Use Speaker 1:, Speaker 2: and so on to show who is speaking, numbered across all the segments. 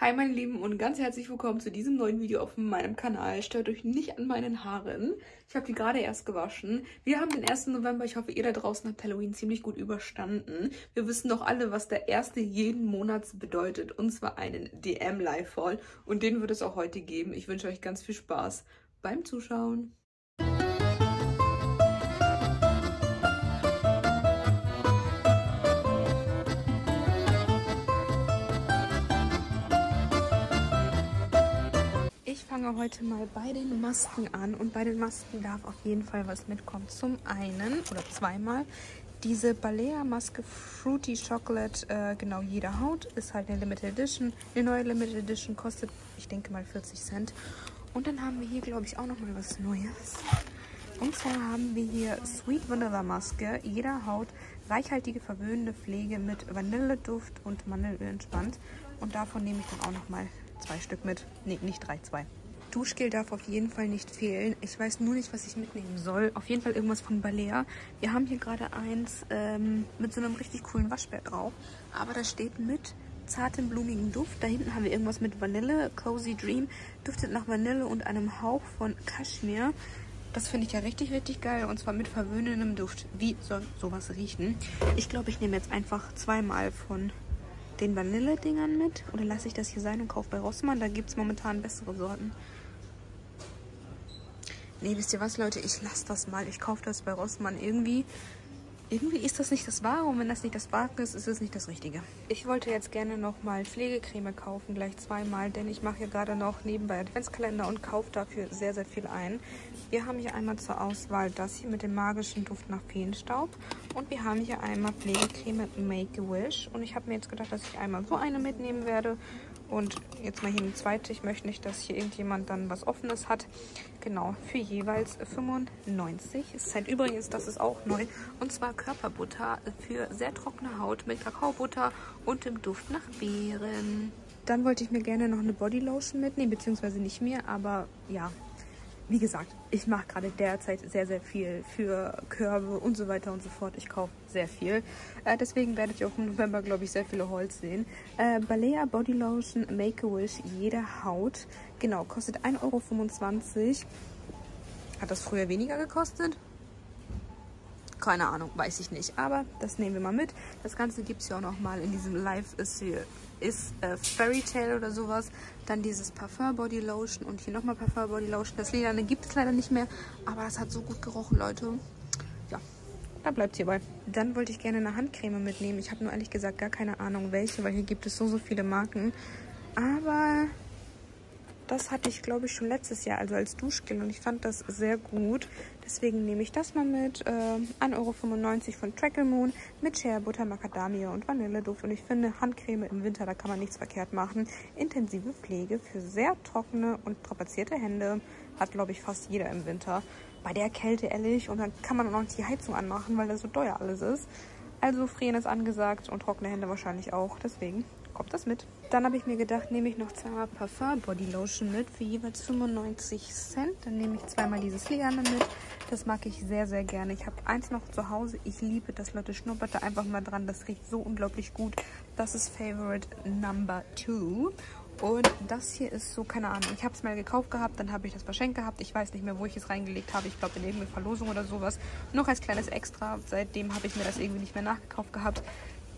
Speaker 1: Hi meine Lieben und ganz herzlich willkommen zu diesem neuen Video auf meinem Kanal. Stört euch nicht an meinen Haaren. Ich habe die gerade erst gewaschen. Wir haben den 1. November. Ich hoffe, ihr da draußen habt Halloween ziemlich gut überstanden. Wir wissen doch alle, was der erste jeden Monats bedeutet. Und zwar einen DM Live Haul. Und den wird es auch heute geben. Ich wünsche euch ganz viel Spaß beim Zuschauen. Fange heute mal bei den Masken an und bei den Masken darf auf jeden Fall was mitkommen. Zum einen oder zweimal diese Balea Maske Fruity Chocolate, äh, genau jeder Haut, ist halt eine Limited Edition. Eine neue Limited Edition kostet, ich denke mal 40 Cent. Und dann haben wir hier, glaube ich, auch noch mal was Neues. Und zwar haben wir hier Sweet Vanilla Maske, jeder Haut, reichhaltige verwöhnende Pflege mit Vanilleduft und Mandelöl entspannt. Und davon nehme ich dann auch noch mal zwei Stück mit. Ne, nicht drei, zwei. Duschgel darf auf jeden Fall nicht fehlen. Ich weiß nur nicht, was ich mitnehmen soll. Auf jeden Fall irgendwas von Balea. Wir haben hier gerade eins ähm, mit so einem richtig coolen Waschbär drauf. Aber da steht mit zartem blumigen Duft. Da hinten haben wir irgendwas mit Vanille. Cozy Dream. Duftet nach Vanille und einem Hauch von Kaschmir. Das finde ich ja richtig, richtig geil. Und zwar mit verwöhnendem Duft. Wie soll sowas riechen? Ich glaube, ich nehme jetzt einfach zweimal von den Vanille-Dingern mit. Oder lasse ich das hier sein und kaufe bei Rossmann. Da gibt es momentan bessere Sorten. Nee, wisst ihr was, Leute? Ich lasse das mal. Ich kaufe das bei Rossmann irgendwie. Irgendwie ist das nicht das Wahre und wenn das nicht das Wahre ist, ist es nicht das Richtige. Ich wollte jetzt gerne nochmal Pflegecreme kaufen, gleich zweimal, denn ich mache hier gerade noch nebenbei Adventskalender und kaufe dafür sehr, sehr viel ein. Wir haben hier einmal zur Auswahl das hier mit dem magischen Duft nach Feenstaub und wir haben hier einmal Pflegecreme Make-A-Wish und ich habe mir jetzt gedacht, dass ich einmal so eine mitnehmen werde und jetzt mal hier eine zweite. Ich möchte nicht, dass hier irgendjemand dann was Offenes hat. Genau, für jeweils 95 Cent. Übrigens, das ist auch neu. Und zwar Körperbutter für sehr trockene Haut mit Kakaobutter und dem Duft nach Beeren. Dann wollte ich mir gerne noch eine Bodylotion mitnehmen, beziehungsweise nicht mehr, aber ja, wie gesagt, ich mache gerade derzeit sehr, sehr viel für Körbe und so weiter und so fort. Ich kaufe sehr viel. Äh, deswegen werdet ihr auch im November, glaube ich, sehr viele Holz sehen. Äh, Balea Body Lotion Make-A-Wish, jede Haut. Genau, kostet 1,25 Euro. Hat das früher weniger gekostet? Keine Ahnung, weiß ich nicht. Aber das nehmen wir mal mit. Das Ganze gibt es ja auch noch mal in diesem Live ist ist äh, Fairy Tale oder sowas. Dann dieses Parfum Body Lotion und hier nochmal Parfum Body Lotion. Das Lilane gibt es leider nicht mehr, aber das hat so gut gerochen, Leute. Ja, da bleibt hierbei. Dann wollte ich gerne eine Handcreme mitnehmen. Ich habe nur ehrlich gesagt gar keine Ahnung welche, weil hier gibt es so, so viele Marken. Aber das hatte ich, glaube ich, schon letztes Jahr, also als Duschgel. Und ich fand das sehr gut. Deswegen nehme ich das mal mit. Äh, 1,95 Euro von Trackle Moon mit Shea Butter, Macadamia und Vanilleduft. Und ich finde, Handcreme im Winter, da kann man nichts verkehrt machen. Intensive Pflege für sehr trockene und strapazierte Hände. Hat, glaube ich, fast jeder im Winter. Bei der Kälte ehrlich. Und dann kann man auch noch die Heizung anmachen, weil das so teuer alles ist. Also frieren ist angesagt und trockene Hände wahrscheinlich auch. Deswegen kommt das mit. Dann habe ich mir gedacht, nehme ich noch zweimal Parfum Body Lotion mit für jeweils 95 Cent. Dann nehme ich zweimal dieses Liane mit. Das mag ich sehr, sehr gerne. Ich habe eins noch zu Hause. Ich liebe das, Leute. Schnuppert da einfach mal dran. Das riecht so unglaublich gut. Das ist Favorite Number 2. Und das hier ist so, keine Ahnung, ich habe es mal gekauft gehabt, dann habe ich das verschenkt gehabt. Ich weiß nicht mehr, wo ich es reingelegt habe. Ich glaube, in irgendeine Verlosung oder sowas. Noch als kleines Extra. Seitdem habe ich mir das irgendwie nicht mehr nachgekauft gehabt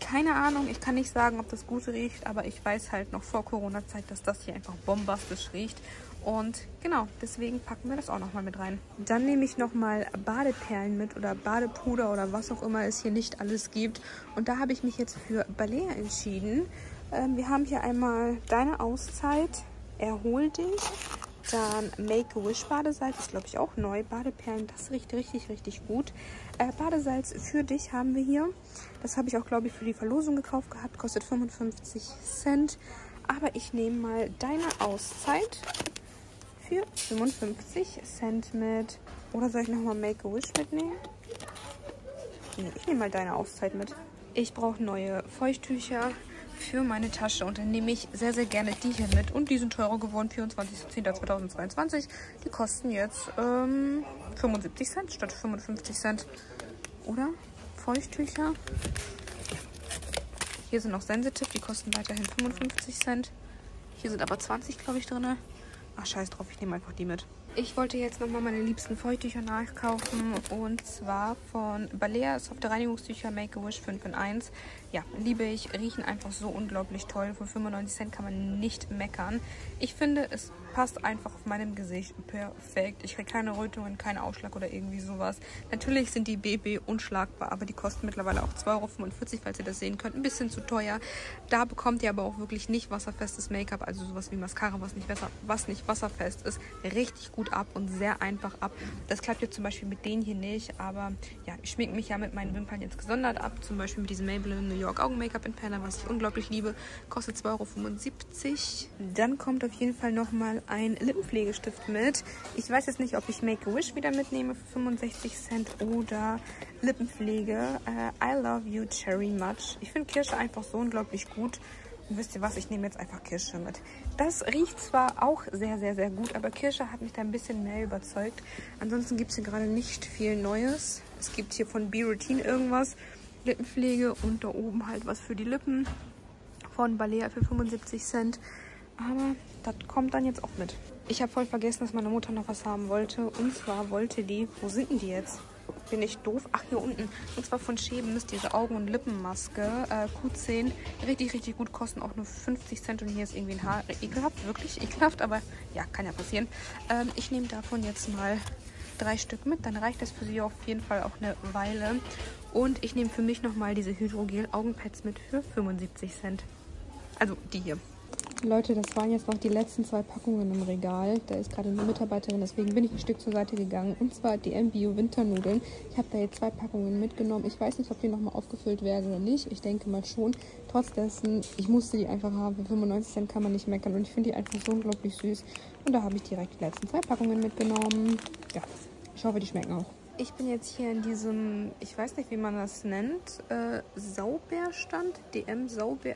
Speaker 1: keine Ahnung, ich kann nicht sagen, ob das gut riecht, aber ich weiß halt noch vor Corona-Zeit, dass das hier einfach bombastisch riecht. Und genau, deswegen packen wir das auch nochmal mit rein. Dann nehme ich nochmal Badeperlen mit oder Badepuder oder was auch immer es hier nicht alles gibt. Und da habe ich mich jetzt für Balea entschieden. Ähm, wir haben hier einmal Deine Auszeit, Erhol dich. Dann Make-A-Wish Badesalz ist, glaube ich, auch neu. Badeperlen, das riecht richtig, richtig gut. Äh, Badesalz für dich haben wir hier. Das habe ich auch, glaube ich, für die Verlosung gekauft gehabt. Kostet 55 Cent. Aber ich nehme mal deine Auszeit für 55 Cent mit. Oder soll ich nochmal Make-A-Wish mitnehmen? Nee, ich nehme mal deine Auszeit mit. Ich brauche neue Feuchttücher für meine Tasche und dann nehme ich sehr, sehr gerne die hier mit. Und die sind teurer geworden, 24.10.2022. Die kosten jetzt ähm, 75 Cent statt 55 Cent. Oder? Feuchttücher. Hier sind noch Sensitive, die kosten weiterhin 55 Cent. Hier sind aber 20, glaube ich, drin. Ach, scheiß drauf, ich nehme einfach die mit. Ich wollte jetzt nochmal meine liebsten Feuchttücher nachkaufen und zwar von Balea Softe Reinigungstücher Make-A-Wish 5 in 1. Ja, liebe ich, riechen einfach so unglaublich toll. Für 95 Cent kann man nicht meckern. Ich finde, es passt einfach auf meinem Gesicht perfekt. Ich kriege keine Rötungen, keinen Ausschlag oder irgendwie sowas. Natürlich sind die BB unschlagbar, aber die kosten mittlerweile auch 2,45 Euro, falls ihr das sehen könnt. Ein bisschen zu teuer. Da bekommt ihr aber auch wirklich nicht wasserfestes Make-up, also sowas wie Mascara, was nicht, wasser, was nicht wasserfest ist. Richtig gut ab und sehr einfach ab. Das klappt jetzt zum Beispiel mit denen hier nicht, aber ja, ich schminke mich ja mit meinen Wimpern jetzt gesondert ab. Zum Beispiel mit diesem Maybelline New York Augen Make-up in Penner, was ich unglaublich liebe. Kostet 2,75 Euro. Dann kommt auf jeden Fall nochmal ein Lippenpflegestift mit. Ich weiß jetzt nicht, ob ich Make-A-Wish wieder mitnehme für 65 Cent oder Lippenpflege. Uh, I Love You Cherry Much. Ich finde Kirsche einfach so unglaublich gut. Und wisst ihr was, ich nehme jetzt einfach Kirsche mit. Das riecht zwar auch sehr, sehr, sehr gut, aber Kirsche hat mich da ein bisschen mehr überzeugt. Ansonsten gibt es hier gerade nicht viel Neues. Es gibt hier von B-Routine irgendwas, Lippenpflege und da oben halt was für die Lippen von Balea für 75 Cent. Aber das kommt dann jetzt auch mit. Ich habe voll vergessen, dass meine Mutter noch was haben wollte. Und zwar wollte die, wo sind denn die jetzt? Bin ich doof? Ach, hier unten. Und zwar von Schebens, diese Augen- und Lippenmaske. Äh, Q10. Richtig, richtig gut. Kosten auch nur 50 Cent. Und hier ist irgendwie ein Haar. Ekelhaft, wirklich ekelhaft. Aber ja, kann ja passieren. Ähm, ich nehme davon jetzt mal drei Stück mit. Dann reicht das für sie auf jeden Fall auch eine Weile. Und ich nehme für mich nochmal diese Hydrogel-Augenpads mit für 75 Cent. Also die hier. Leute, das waren jetzt noch die letzten zwei Packungen im Regal. Da ist gerade eine Mitarbeiterin, deswegen bin ich ein Stück zur Seite gegangen. Und zwar die MBio Winternudeln. Ich habe da jetzt zwei Packungen mitgenommen. Ich weiß nicht, ob die nochmal aufgefüllt werden oder nicht. Ich denke mal schon. Trotz dessen, ich musste die einfach haben. Für 95 Cent kann man nicht meckern. Und ich finde die einfach so unglaublich süß. Und da habe ich direkt die letzten zwei Packungen mitgenommen. Ja, ich hoffe, die schmecken auch. Ich bin jetzt hier in diesem, ich weiß nicht, wie man das nennt, äh, Sauberstand, DM Sauber.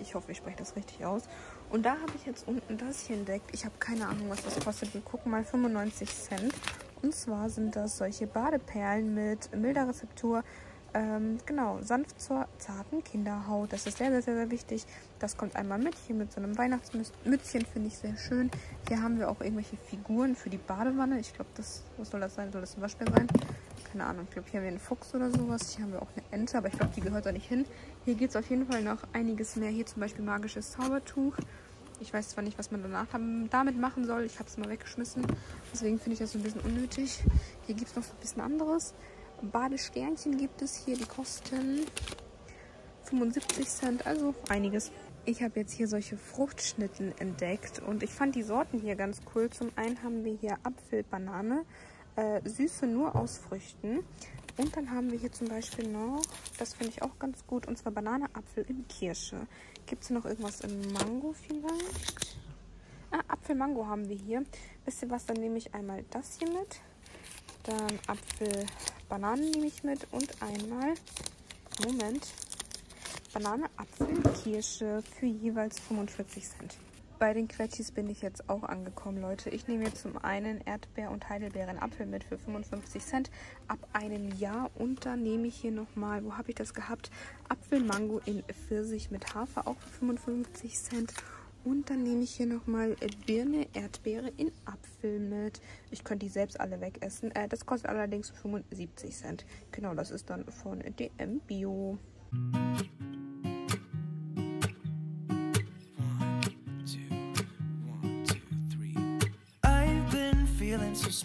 Speaker 1: Ich hoffe, ich spreche das richtig aus. Und da habe ich jetzt unten das hier entdeckt. Ich habe keine Ahnung, was das kostet. Wir gucken mal 95 Cent. Und zwar sind das solche Badeperlen mit milder Rezeptur. Ähm, genau, sanft zur zarten Kinderhaut. Das ist sehr, sehr, sehr, sehr wichtig. Das kommt einmal mit. Hier mit so einem Weihnachtsmützchen finde ich sehr schön. Hier haben wir auch irgendwelche Figuren für die Badewanne. Ich glaube, das, was soll das sein? Soll das ein Waschbär sein? Keine Ahnung. Ich glaube, hier haben wir einen Fuchs oder sowas. Hier haben wir auch eine Ente, aber ich glaube, die gehört da nicht hin. Hier geht es auf jeden Fall noch einiges mehr. Hier zum Beispiel magisches Zaubertuch. Ich weiß zwar nicht, was man danach damit machen soll. Ich habe es mal weggeschmissen. Deswegen finde ich das so ein bisschen unnötig. Hier gibt es noch so ein bisschen anderes. Badesternchen gibt es hier. Die kosten 75 Cent. Also einiges. Ich habe jetzt hier solche Fruchtschnitten entdeckt. Und ich fand die Sorten hier ganz cool. Zum einen haben wir hier Apfel, Banane. Äh, Süße nur aus Früchten. Und dann haben wir hier zum Beispiel noch, das finde ich auch ganz gut, und zwar Banane, Apfel in Kirsche. Gibt es noch irgendwas in Mango vielleicht? Ah, Apfel-Mango haben wir hier. Wisst ihr was, dann nehme ich einmal das hier mit. Dann Apfel-Bananen nehme ich mit. Und einmal, Moment, Banane, Apfel, Kirsche für jeweils 45 Cent. Bei den Quetschis bin ich jetzt auch angekommen, Leute. Ich nehme jetzt zum einen Erdbeer und Heidelbeeren Apfel mit für 55 Cent ab einem Jahr. Und dann nehme ich hier nochmal, wo habe ich das gehabt? Apfelmango in Pfirsich mit Hafer auch für 55 Cent. Und dann nehme ich hier nochmal Birne, Erdbeere in Apfel mit. Ich könnte die selbst alle wegessen. Äh, das kostet allerdings 75 Cent. Genau, das ist dann von DM Bio.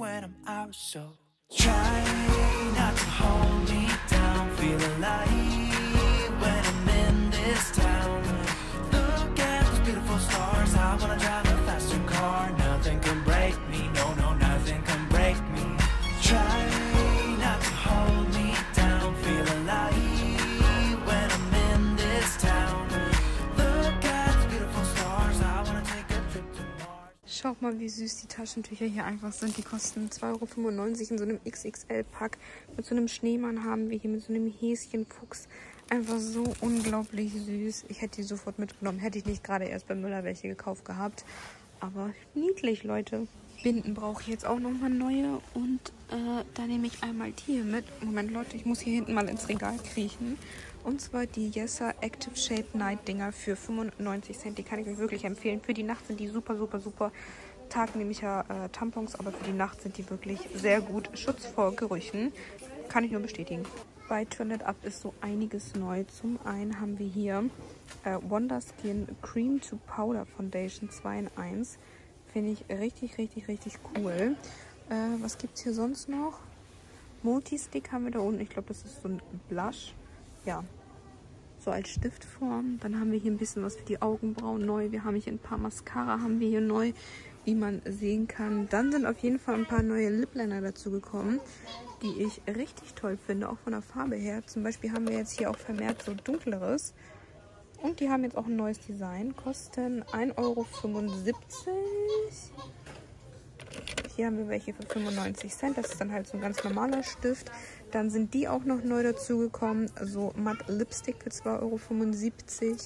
Speaker 1: when I'm out, so try süß die Taschentücher hier einfach sind. Die kosten 2,95 Euro in so einem XXL-Pack. Mit so einem Schneemann haben wir hier, mit so einem Häschenfuchs. Einfach so unglaublich süß. Ich hätte die sofort mitgenommen. Hätte ich nicht gerade erst bei Müller welche gekauft gehabt. Aber niedlich, Leute. Binden brauche ich jetzt auch nochmal neue. Und äh, da nehme ich einmal die hier mit. Moment, Leute, ich muss hier hinten mal ins Regal kriechen. Und zwar die Yesa Active Shape Night Dinger für 95 Cent. Die kann ich euch wirklich empfehlen. Für die Nacht sind die super, super, super. Tag nehme ich ja äh, Tampons, aber für die Nacht sind die wirklich sehr gut. Schutz vor Gerüchen. Kann ich nur bestätigen. Bei Turn It Up ist so einiges neu. Zum einen haben wir hier äh, Wonder Skin Cream to Powder Foundation 2 in 1. Finde ich richtig, richtig, richtig cool. Äh, was gibt es hier sonst noch? Multi-Stick haben wir da unten. Ich glaube, das ist so ein Blush ja, so als Stiftform. Dann haben wir hier ein bisschen was für die Augenbrauen neu. Wir haben hier ein paar Mascara haben wir hier neu, wie man sehen kann. Dann sind auf jeden Fall ein paar neue Lip Liner dazu gekommen, die ich richtig toll finde, auch von der Farbe her. Zum Beispiel haben wir jetzt hier auch vermehrt so dunkleres. Und die haben jetzt auch ein neues Design. Kosten 1,75 Euro. Hier haben wir welche für 95 Cent. Das ist dann halt so ein ganz normaler Stift. Dann sind die auch noch neu dazugekommen. So Matt Lipstick für 2,75 Euro.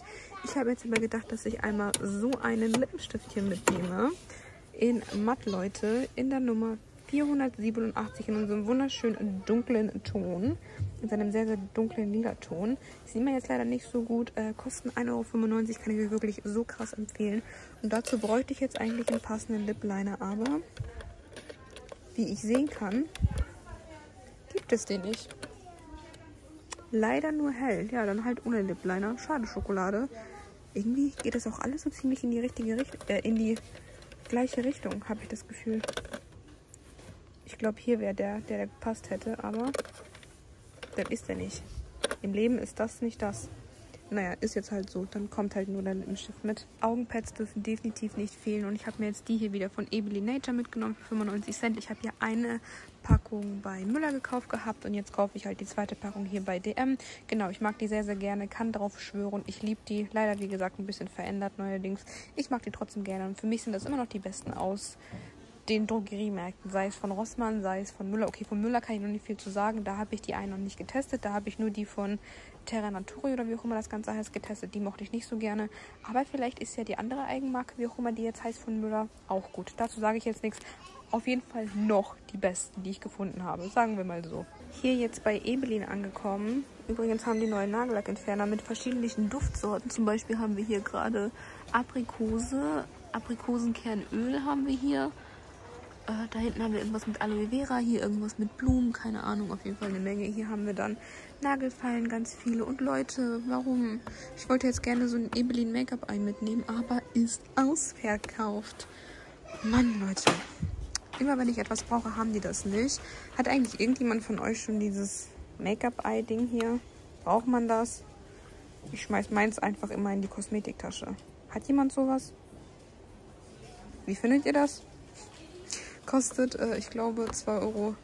Speaker 1: Ich habe jetzt immer gedacht, dass ich einmal so einen Lippenstift hier mitnehme. In Matt, Leute. In der Nummer 487 in unserem wunderschönen dunklen Ton. In seinem sehr, sehr dunklen lila Ton. Sieht man jetzt leider nicht so gut. Äh, kosten 1,95 Euro. Kann ich euch wirklich so krass empfehlen. Und dazu bräuchte ich jetzt eigentlich einen passenden Lip Liner. Aber wie ich sehen kann, gibt es den nicht. Leider nur hell. Ja, dann halt ohne Lip Liner. Schade Schokolade. Irgendwie geht das auch alles so ziemlich in die richtige Richtung, äh, in die gleiche Richtung, habe ich das Gefühl. Ich glaube, hier wäre der, der, der gepasst hätte, aber das ist er nicht. Im Leben ist das nicht das. Naja, ist jetzt halt so. Dann kommt halt nur der Lippenstift mit. Augenpads dürfen definitiv nicht fehlen. Und ich habe mir jetzt die hier wieder von Ebely Nature mitgenommen für 95 Cent. Ich habe hier eine Packung bei Müller gekauft gehabt und jetzt kaufe ich halt die zweite Packung hier bei DM. Genau, ich mag die sehr, sehr gerne, kann drauf schwören. Ich liebe die. Leider, wie gesagt, ein bisschen verändert neuerdings. Ich mag die trotzdem gerne und für mich sind das immer noch die besten aus den Drogeriemärkten, sei es von Rossmann, sei es von Müller. Okay, von Müller kann ich noch nicht viel zu sagen. Da habe ich die einen noch nicht getestet. Da habe ich nur die von Terra Naturi oder wie auch immer das Ganze heißt getestet. Die mochte ich nicht so gerne. Aber vielleicht ist ja die andere Eigenmarke, wie auch immer die jetzt heißt von Müller, auch gut. Dazu sage ich jetzt nichts. Auf jeden Fall noch die besten, die ich gefunden habe. Sagen wir mal so. Hier jetzt bei Ebelin angekommen. Übrigens haben die neuen Nagellackentferner mit verschiedenen Duftsorten. Zum Beispiel haben wir hier gerade Aprikose, Aprikosenkernöl haben wir hier. Äh, da hinten haben wir irgendwas mit Aloe Vera, hier irgendwas mit Blumen, keine Ahnung, auf jeden Fall eine Menge. Hier haben wir dann Nagelfallen, ganz viele. Und Leute, warum? Ich wollte jetzt gerne so ein Ebelin Make-up-Ei mitnehmen, aber ist ausverkauft. Mann, Leute. Immer wenn ich etwas brauche, haben die das nicht. Hat eigentlich irgendjemand von euch schon dieses Make-up-Ei-Ding hier? Braucht man das? Ich schmeiß meins einfach immer in die Kosmetiktasche. Hat jemand sowas? Wie findet ihr das? Kostet, äh, ich glaube, 2,45 Euro.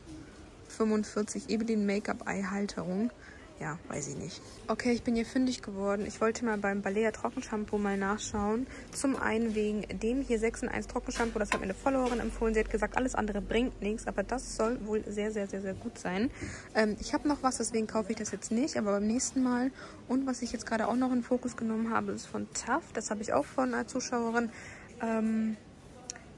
Speaker 1: Ebelin Make-up-Ei-Halterung ja, weiß ich nicht. Okay, ich bin hier fündig geworden. Ich wollte mal beim Balea Trockenshampoo mal nachschauen. Zum einen wegen dem hier 6 in 1 Trockenshampoo. Das hat mir eine Followerin empfohlen. Sie hat gesagt, alles andere bringt nichts. Aber das soll wohl sehr, sehr, sehr, sehr gut sein. Ähm, ich habe noch was, deswegen kaufe ich das jetzt nicht. Aber beim nächsten Mal. Und was ich jetzt gerade auch noch in Fokus genommen habe, ist von TAF. Das habe ich auch von einer Zuschauerin ähm,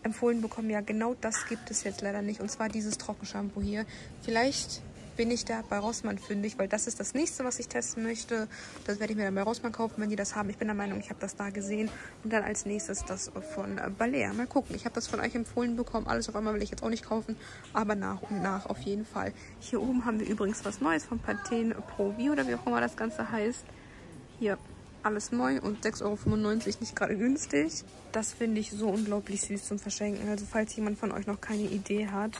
Speaker 1: empfohlen bekommen. Ja, genau das gibt es jetzt leider nicht. Und zwar dieses Trockenshampoo hier. Vielleicht bin ich da bei Rossmann fündig, weil das ist das nächste, was ich testen möchte. Das werde ich mir dann bei Rossmann kaufen, wenn die das haben. Ich bin der Meinung, ich habe das da gesehen. Und dann als nächstes das von Balea. Mal gucken. Ich habe das von euch empfohlen bekommen. Alles auf einmal will ich jetzt auch nicht kaufen, aber nach und nach auf jeden Fall. Hier oben haben wir übrigens was Neues von Pantene Pro V oder wie auch immer das Ganze heißt. Hier alles neu und 6,95 Euro nicht gerade günstig. Das finde ich so unglaublich süß zum Verschenken. Also falls jemand von euch noch keine Idee hat,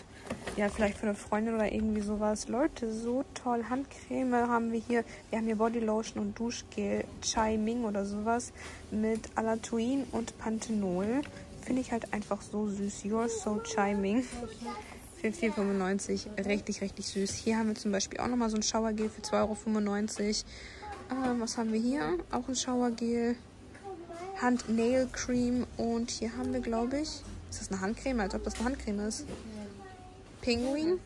Speaker 1: ja, vielleicht für eine Freundin oder irgendwie sowas. Leute, so toll. Handcreme haben wir hier. Wir haben hier Bodylotion und Duschgel, Chai Ming oder sowas mit Alatuin und Panthenol. Finde ich halt einfach so süß. You're so charming. Für 4,95 Richtig, richtig süß. Hier haben wir zum Beispiel auch nochmal so ein Showergel für 2,95 Euro. Ähm, was haben wir hier? Auch ein Showergel. Hand Nail Cream. Und hier haben wir, glaube ich, Ist das eine Handcreme? Als ob das eine Handcreme ist. Pinguin?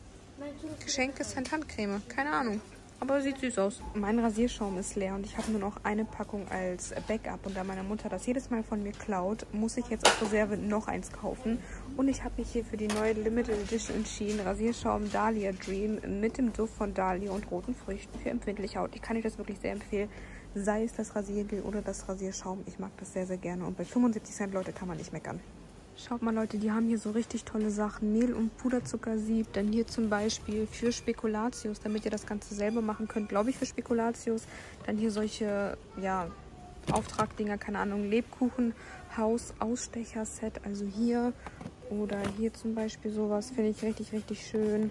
Speaker 1: Geschenke sind Handcreme. Keine Ahnung. Aber sieht süß aus. Mein Rasierschaum ist leer und ich habe nur noch eine Packung als Backup. Und da meine Mutter das jedes Mal von mir klaut, muss ich jetzt auf Reserve noch eins kaufen. Und ich habe mich hier für die neue Limited Edition entschieden. Rasierschaum Dahlia Dream mit dem Duft von Dahlia und roten Früchten für empfindliche Haut. Ich kann euch das wirklich sehr empfehlen. Sei es das Rasiergel oder das Rasierschaum. Ich mag das sehr, sehr gerne. Und bei 75 Cent, Leute, kann man nicht meckern. Schaut mal Leute, die haben hier so richtig tolle Sachen. Mehl- und Puderzuckersieb. Dann hier zum Beispiel für Spekulatius, damit ihr das Ganze selber machen könnt. Glaube ich für Spekulatius. Dann hier solche, ja, Auftragdinger, keine Ahnung, Lebkuchen, Haus, Ausstecher-Set. Also hier oder hier zum Beispiel sowas. Finde ich richtig, richtig schön.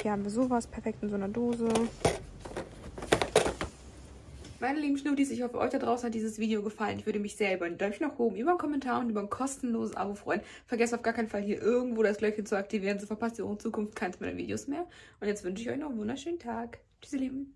Speaker 1: Hier haben wir sowas. Perfekt in so einer Dose. Meine lieben Schnuttis, ich hoffe, euch da draußen hat dieses Video gefallen. Ich würde mich sehr über ein Däumchen nach oben, über einen Kommentar und über ein kostenloses Abo freuen. Vergesst auf gar keinen Fall hier irgendwo das Glöckchen zu aktivieren, so verpasst ihr auch in Zukunft keins meiner Videos mehr. Und jetzt wünsche ich euch noch einen wunderschönen Tag. Tschüss, ihr Lieben.